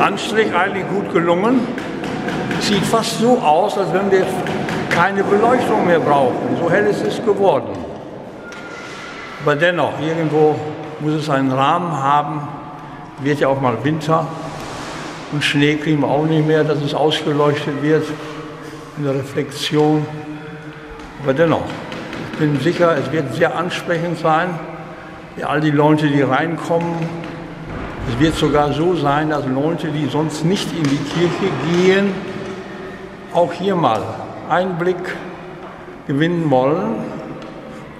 Anstrich eigentlich gut gelungen. Sieht fast so aus, als wenn wir keine Beleuchtung mehr brauchen. So hell ist es geworden. Aber dennoch, irgendwo muss es einen Rahmen haben. Wird ja auch mal Winter und Schnee kriegen wir auch nicht mehr, dass es ausgeleuchtet wird in der Reflexion. Aber dennoch, ich bin sicher, es wird sehr ansprechend sein. Ja, all die Leute, die reinkommen, es wird sogar so sein, dass Leute, die sonst nicht in die Kirche gehen, auch hier mal Einblick gewinnen wollen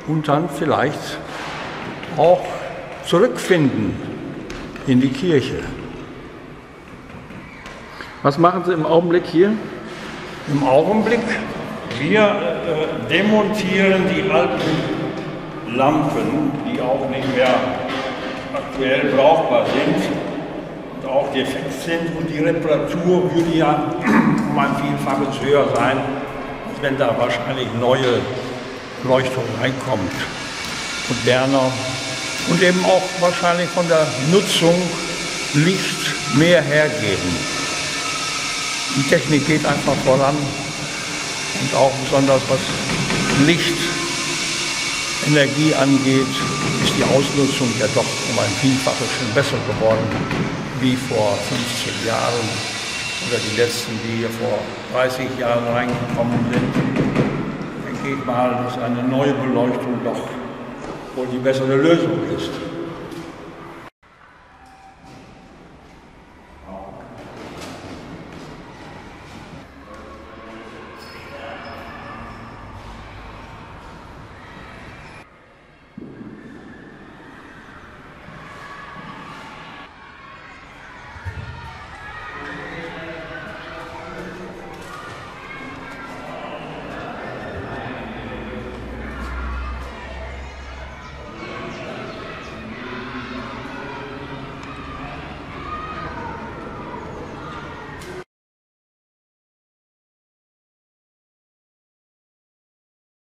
und dann vielleicht auch zurückfinden in die Kirche. Was machen Sie im Augenblick hier? Im Augenblick, wir äh, demontieren die alten Lampen, die auch nicht mehr aktuell brauchbar sind und auch defekt sind. Und die Reparatur würde ja um ein Vielfaches höher sein, wenn da wahrscheinlich neue Leuchtung reinkommt, moderner und eben auch wahrscheinlich von der Nutzung Licht mehr hergeben. Die Technik geht einfach voran und auch besonders was Licht, Energie angeht, ist die Ausnutzung ja doch um ein Vielfaches schon besser geworden wie vor 15 Jahren oder die letzten, die hier vor 30 Jahren reingekommen sind. Ich denke mal, dass eine neue Beleuchtung doch wohl die bessere Lösung ist.